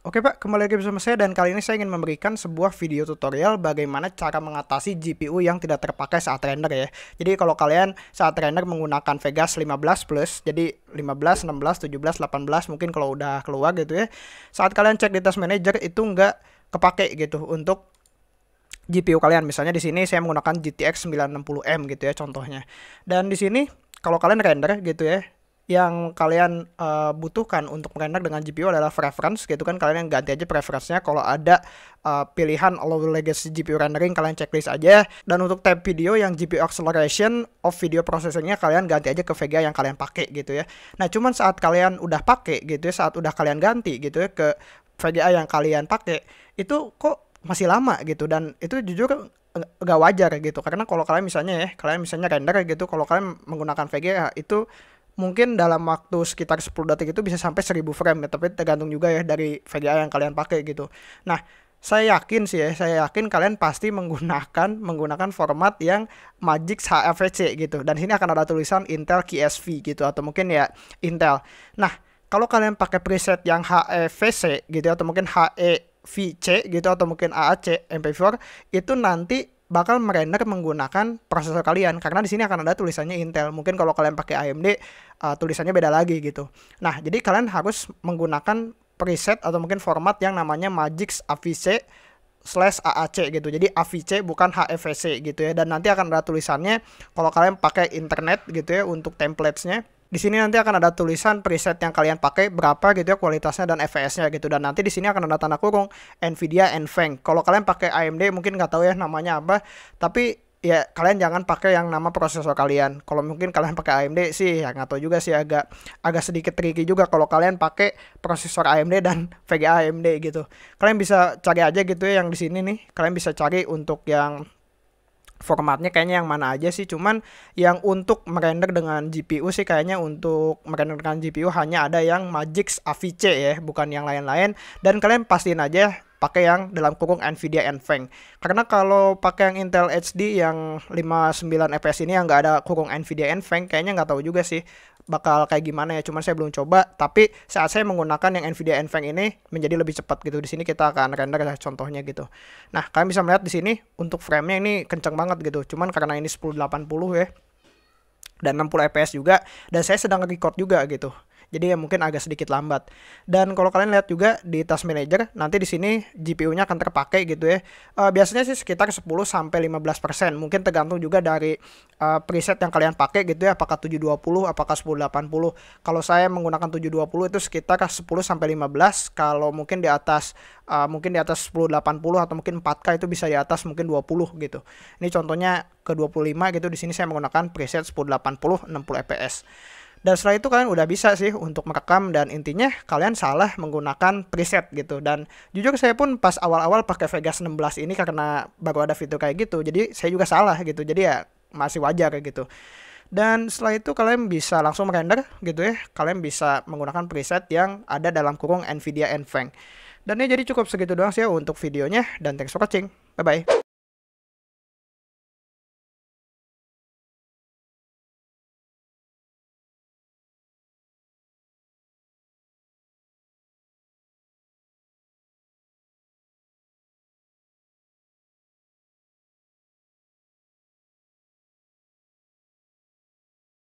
Oke Pak, kembali lagi bersama saya dan kali ini saya ingin memberikan sebuah video tutorial bagaimana cara mengatasi GPU yang tidak terpakai saat render ya. Jadi kalau kalian saat render menggunakan Vegas 15 Plus, jadi 15, 16, 17, 18 mungkin kalau udah keluar gitu ya. Saat kalian cek di task manager itu nggak kepake gitu untuk GPU kalian. Misalnya di sini saya menggunakan GTX 960M gitu ya contohnya. Dan di sini kalau kalian render gitu ya, yang kalian uh, butuhkan untuk merender dengan GPU adalah preference gitu kan. Kalian ganti aja preference-nya. Kalau ada uh, pilihan low legacy GPU rendering kalian checklist aja. Dan untuk tab video yang GPU acceleration of video processing-nya kalian ganti aja ke Vega yang kalian pakai gitu ya. Nah, cuman saat kalian udah pakai gitu ya, saat udah kalian ganti gitu ya ke VGA yang kalian pakai itu kok masih lama gitu. Dan itu jujur nggak wajar gitu. Karena kalau kalian misalnya ya kalian misalnya render gitu. Kalau kalian menggunakan VGA itu mungkin dalam waktu sekitar 10 detik itu bisa sampai 1000 frame ya, tapi tergantung juga ya dari VGA yang kalian pakai gitu. Nah, saya yakin sih ya, saya yakin kalian pasti menggunakan menggunakan format yang Magix HFVC gitu. Dan sini akan ada tulisan Intel KSV gitu atau mungkin ya Intel. Nah, kalau kalian pakai preset yang HEVC gitu atau mungkin HEVC gitu atau mungkin AAC MP4 itu nanti bakal merender menggunakan prosesor kalian karena di sini akan ada tulisannya Intel. Mungkin kalau kalian pakai AMD uh, tulisannya beda lagi gitu. Nah, jadi kalian harus menggunakan preset atau mungkin format yang namanya Magix AVC slash AAC gitu. Jadi AVC bukan HFVC gitu ya. Dan nanti akan ada tulisannya kalau kalian pakai internet gitu ya untuk templatesnya di sini nanti akan ada tulisan preset yang kalian pakai berapa gitu ya kualitasnya dan FPS-nya gitu dan nanti di sini akan ada tanda kurung Nvidia Nvenc. Kalau kalian pakai AMD mungkin nggak tahu ya namanya apa, tapi ya kalian jangan pakai yang nama prosesor kalian. Kalau mungkin kalian pakai AMD sih ya nggak tahu juga sih agak agak sedikit tricky juga kalau kalian pakai prosesor AMD dan VGA AMD gitu. Kalian bisa cari aja gitu ya yang di sini nih. Kalian bisa cari untuk yang formatnya kayaknya yang mana aja sih. Cuman yang untuk merender dengan GPU sih kayaknya untuk merender dengan GPU hanya ada yang Magix AVC ya bukan yang lain-lain. Dan kalian pastiin aja pakai yang dalam kurung Nvidia Nvenc karena kalau pakai yang Intel HD yang 59 fps ini yang nggak ada kurung Nvidia Nvenc kayaknya nggak tahu juga sih bakal kayak gimana ya cuman saya belum coba tapi saat saya menggunakan yang Nvidia Nvenc ini menjadi lebih cepat gitu. Di sini kita akan render ya contohnya gitu. Nah kalian bisa melihat di sini untuk framenya ini kenceng banget gitu. Cuman karena ini 1080 ya dan 60 fps juga dan saya sedang record juga gitu jadi ya mungkin agak sedikit lambat. Dan kalau kalian lihat juga di Task Manager, nanti di sini GPU-nya akan terpakai gitu ya. Uh, biasanya sih sekitar 10 sampai 15%. Mungkin tergantung juga dari uh, preset yang kalian pakai gitu ya, apakah 720, apakah 1080. Kalau saya menggunakan 720 itu sekitar 10 sampai 15. Kalau mungkin di atas uh, mungkin di atas 1080 atau mungkin 4K itu bisa di atas mungkin 20 gitu. Ini contohnya ke 25 gitu di sini saya menggunakan preset 1080 60 fps. Dan setelah itu kalian udah bisa sih untuk merekam dan intinya kalian salah menggunakan preset gitu. Dan jujur saya pun pas awal-awal pakai Vegas 16 ini karena baru ada fitur kayak gitu. Jadi saya juga salah gitu. Jadi ya masih wajar gitu. Dan setelah itu kalian bisa langsung render gitu ya. Kalian bisa menggunakan preset yang ada dalam kurung Nvidia Nvenc. Dan ya jadi cukup segitu doang sih ya untuk videonya dan thanks for watching. Bye bye.